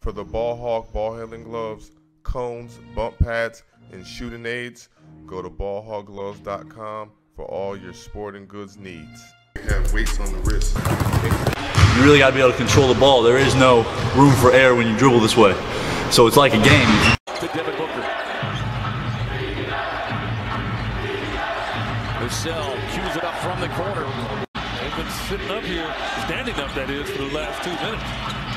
For the Ball Hog ball handling gloves, cones, bump pads, and shooting aids, go to ballhoggloves.com for all your sporting goods needs. They have weights on the wrist. You really got to be able to control the ball. There is no room for error when you dribble this way. So it's like a game. to Devin Booker. Michelle cues it up from the corner. They've been sitting up here, standing up that is, for the last two minutes.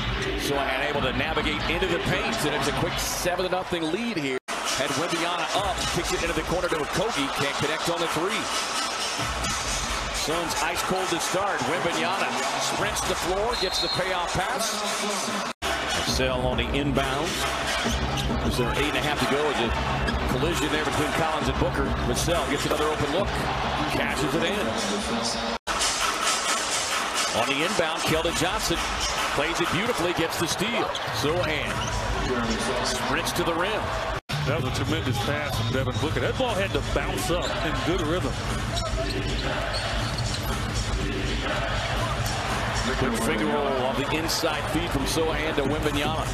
Sochan able to navigate into the paint, and it's a quick 7 0 lead here. Had Wembanyama up, kicks it into the corner to Okogie, can't connect on the three. Suns ice cold to start. Wembanyama sprints the floor, gets the payoff pass. Sell on the inbound. Is there eight and a half to go? Is a collision there between Collins and Booker. Vassell gets another open look. Cashes it in. On the inbound, Keldon Johnson plays it beautifully, gets the steal. Sochan sprints to the rim. That was a tremendous pass from Devin Booker. That ball had to bounce up in good rhythm. Good finger roll on the inside feed from Sochan to Wembanyama.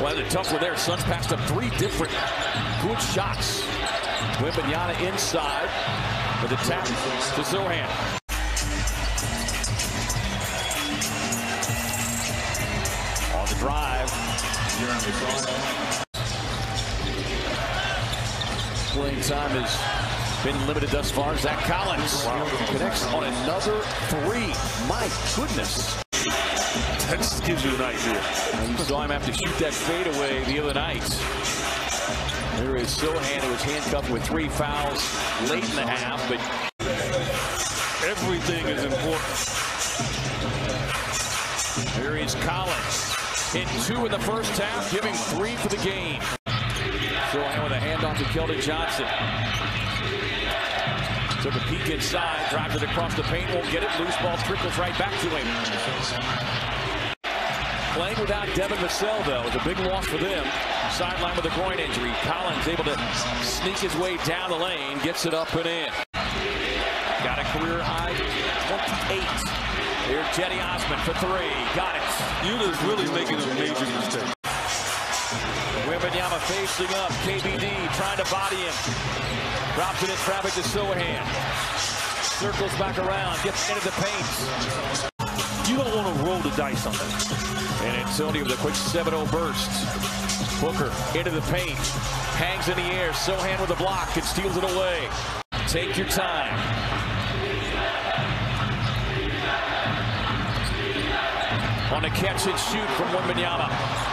Well, a tough one there. Suns passed up three different good shots. Wembanyama inside with the tap to Sochan. Drive. Playing time has been limited thus far. Zach Collins connects on another three. My goodness. That just gives you an idea. You saw him have to shoot that fadeaway the other night. There is Sochan who was handcuffed with three fouls late in the half, but Everything is important. here is Collins. Hit two in the first half, giving three for the game. Sochan with a handoff to Keldon Johnson. Took a peek inside, drives it across the paint, won't get it. Loose ball trickles right back to him. Playing without Devin Vassell, though, is a big loss for them. Sideline with a groin injury. Collins able to sneak his way down the lane, gets it up and in. Got a career high 28. Here's Cedi Osman for three. Got it. Utah's really making a major mistake. Wembanyama facing up. KBD trying to body him. Drops it in traffic to Sochan. Circles back around. Gets into the paint. You don't want to roll the dice on that. And Antonio with a quick 7-0 burst. Booker into the paint. Hangs in the air. Sochan with a block and steals it away. Take your time. On a catch and shoot from Wembanyama.